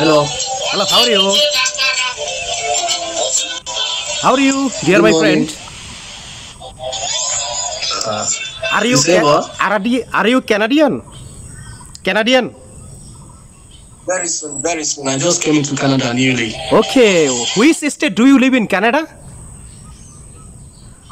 Hello. Hello, how are you? How are you, dear Good my morning. friend? Uh, Are you You say what? are, you- are you Canadian? Canadian. very soon, very soon. I just came to Canada newly. Okay. Which state do you live in Canada?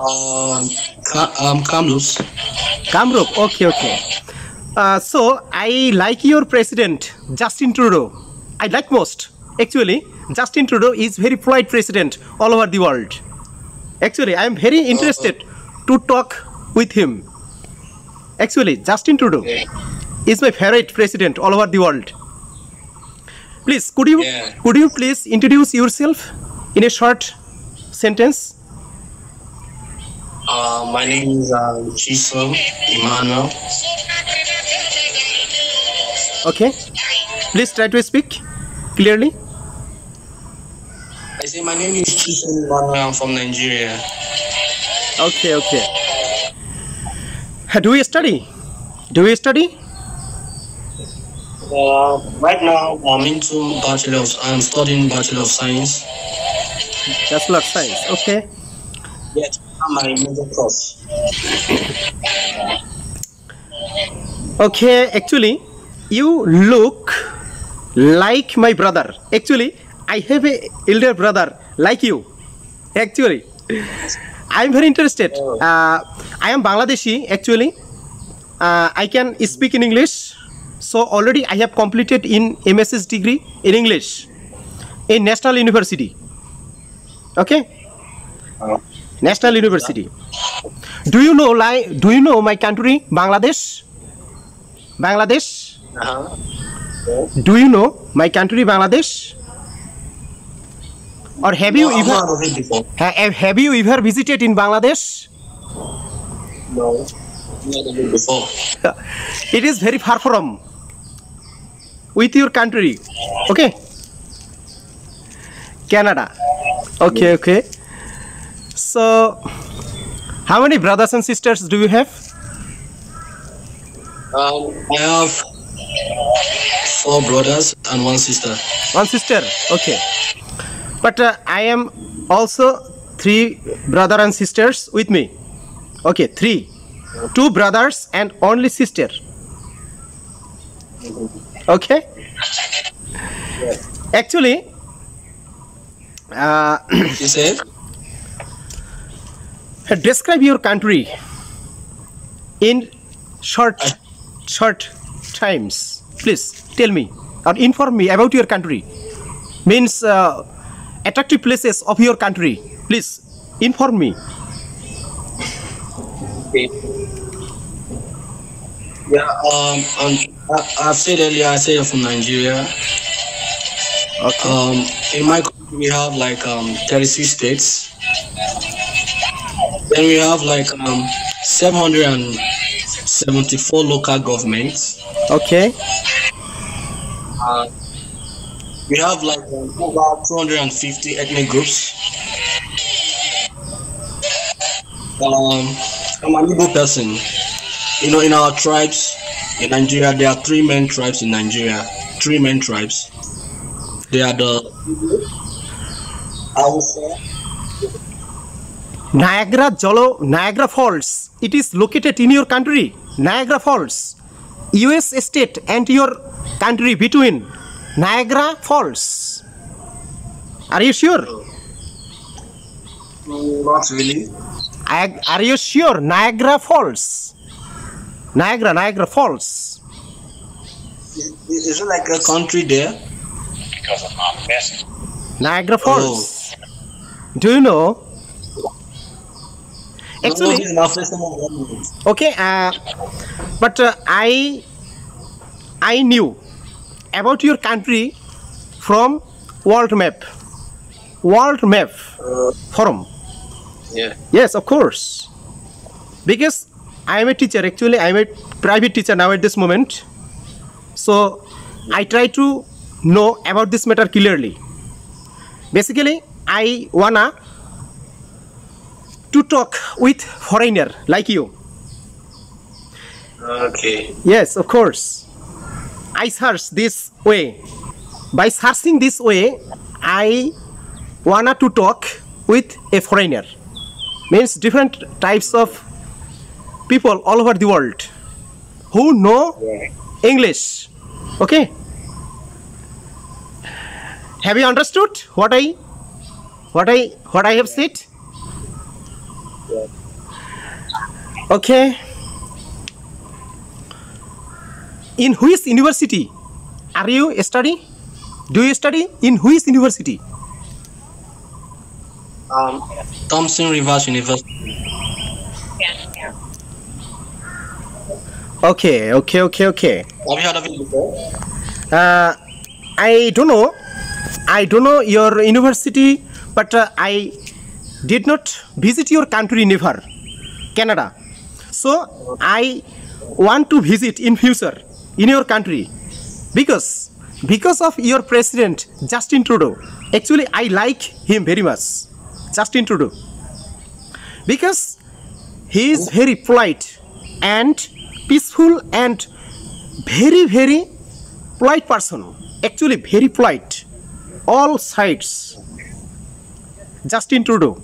Um, Ka- um, Kamloops. Kamrup. Okay, okay. Uh, so I like your president, Justin Trudeau. I like most. Actually, Justin Trudeau is very polite president all over the world. Actually, I am very interested to talk with him. Actually, Justin Trudeau is my favorite president all over the world. Please, could you Yeah. could you please introduce yourself in a short sentence? Uh, my name is uh, Emmanuel. Okay. Please try to speak clearly. I say my name is Chisom. I'm from Nigeria. Okay, okay. Do you study? Do you study? Uh, right now, I'm into Bachelor of, I'm studying Bachelor of Science. Bachelor of Science. Okay. Yes, I'm my major course. Okay, actually, you look like my brother. Actually, I have a elder brother like you. Actually, I am very interested. Uh, I am Bangladeshi. Actually, uh, I can speak in English. So already I have completed in MSS degree in English in National University. Okay. Uh, National University. Do you know like do you know my country Bangladesh? Bangladesh? Do you know my country Bangladesh? Or have you No, ever heard of it before. ha- have have you ever visited in Bangladesh? No. I've heard of it before. It is very far from with your country. Okay? Canada. Okay, okay. So how many brothers and sisters do you have? Um, I have four brothers and one sister. One sister. Okay. But uh, I am also three brother and sisters with me. Okay, three. Two brothers and only sister. Okay. Actually, uh, You said? describe your country in short short times please tell me or inform me about your country means uh, attractive places of your country please inform me Okay. Yeah, um, um I, I've said earlier, I said from Nigeria. okay Um, in my country, we have like um 36 states. Then we have like um 774 local governments. okay Uh, we have like um, over 250 ethnic groups. Um, I'm an Igbo person. You know, in our tribes in Nigeria, there are three main tribes in Nigeria. Three main tribes. They are the Hausa, niagara jolo niagara falls it is located in your country niagara falls us state and your country between niagara falls are you sure not really. Are you sure Niagara Falls? Niagara, Niagara Falls. Is, is it like a country there? because of my message. Niagara Falls. Oh. Do you know? No, Actually, this is my first time of hearing it. okay, uh, but uh, I I knew about your country from world map. World map Uh, forum. yeah. Yes, of course. Because I am a teacher. Actually, I am a private teacher now at this moment. So I try to know about this matter clearly. Basically, I wanna to talk with foreigner like you. Okay. Yes, of course. I search this way. by searching this way, I wanna to talk with a foreigner. Means different types of people all over the world who know English. Okay. Have you understood what I what I what I have said? Okay. In which university are you study? Do you study in which university? Um, Thompson Rivers University. Okay, okay, okay, okay. Have you heard of it before? Uh, I don't know. I don't know your university, but uh, I did not visit your country never, Canada. So I want to visit in future in your country because because of your president Justin Trudeau. Actually, I like him very much, Justin Trudeau, because he is very polite and peaceful and very very polite person actually very polite all sides justin trudeau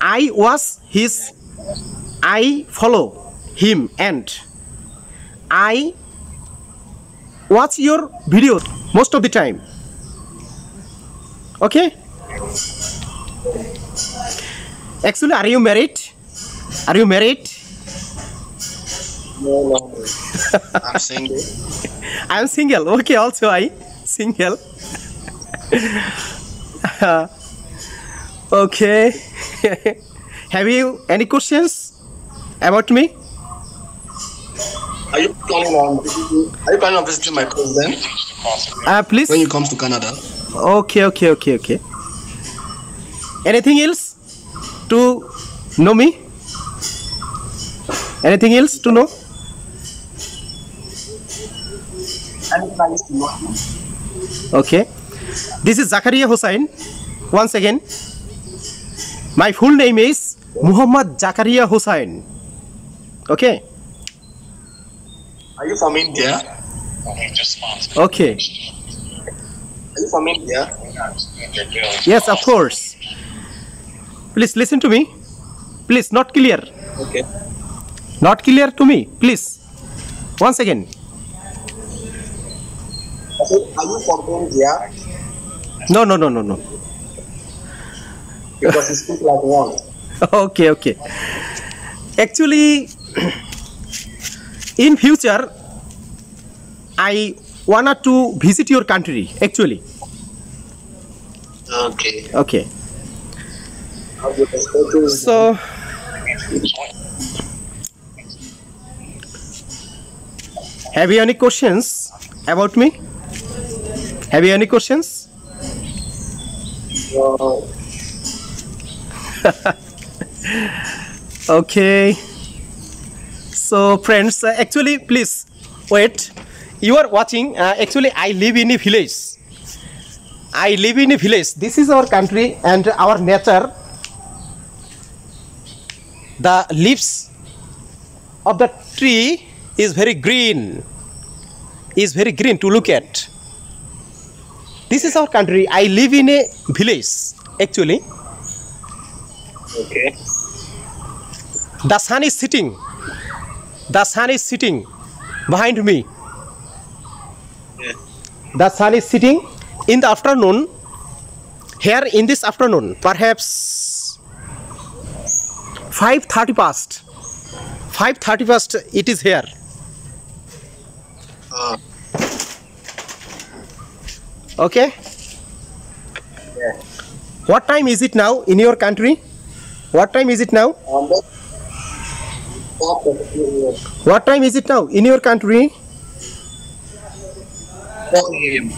i was his i follow him and i watch your videos most of the time okay actually are you married are you married No, no. I'm single. I am single. Okay, also I single. okay. Have you any questions about me? Are you planning on Are you planning on visiting my president Uh, please. when you comes to Canada? Okay, okay, okay, okay. Anything else to know me? Anything else to know? Any plans to know him? Okay. This is Zakaria Hossain. Once again, my full name is Muhammad Zakaria Hossain. Okay. Are you from India? Well, he just sponsored. Okay. Are you from India? Yes, of course. Please listen to me. Please, not clear. Okay. Not clear to me. Please. Once again. Are you from India? No, no, no, no, no. Because you speak like one. okay okay actually in future i wanted to visit your country actually Okay. okay How do you schedule? so have you any questions about me have you any questions Uh, okay. So friends uh, actually please wait. You are watching uh, actually i live in a village. I live in a village. This is our country and our nature. The leaves of the tree is very green. Is very green to look at. This is our country. I live in a village actually okay. the sun is sitting. The sun is sitting behind me. Yeah. the sun is sitting in the afternoon here in this afternoon perhaps 5:30 past. 5:30 past it is here. Uh, okay? Yeah. what time is it now in your country what time is it now but, after the period, what time is it now in your country 4 a.m.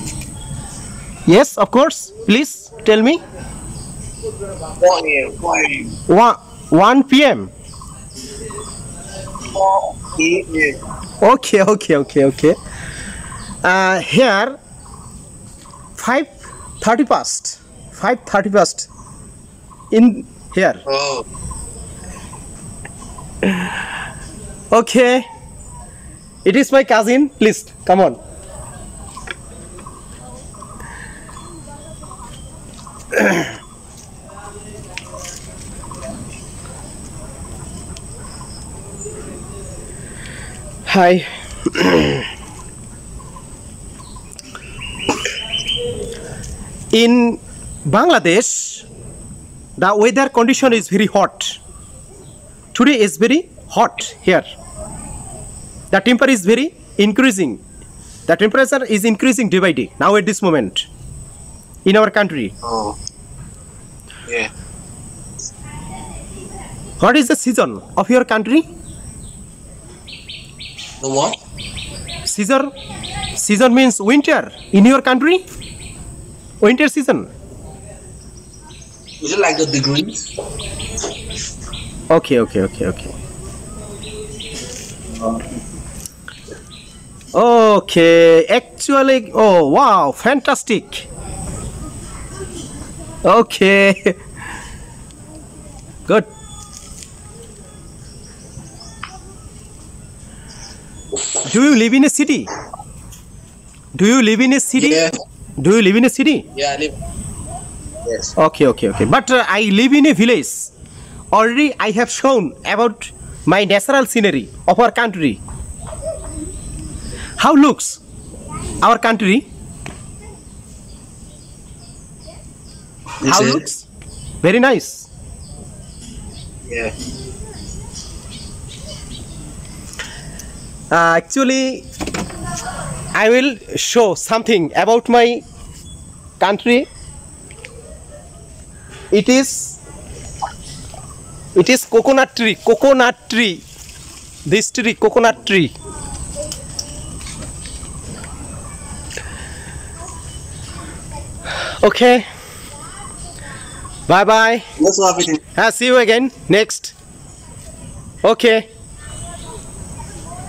yes of course please tell me 4 a.m. 4 a.m. 1 1 pm 4 a.m. okay okay okay okay uh, here 5:30 past 5:30 past in here. Oh, okay. It is my cousin. Please come on. Hi. In Bangladesh, the weather condition is very hot. Today is very hot here. The temperature is very increasing. The temperature is increasing day by day now at this moment in our country. Oh. Yeah. What is the season of your country? The what? Season season means winter in your country. Winter season. Is you like the degrees? Okay, okay, okay, okay. Okay, actually, oh wow, fantastic. Okay, good. Do you live in a city? Do you live in a city? Yeah. Do you live in a city? Yeah, I live. Yes. Okay, okay, okay. But uh, I live in a village. Already I have shown about my natural scenery of our country. How looks our country? How looks? Very nice. Yeah. Uh, actually, I will show something about my country. It is it is coconut tree, coconut tree. This tree, coconut tree. Okay. Bye bye. Let's have it in Uh, see you again next. Okay.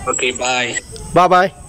Okay, bye. Bye bye.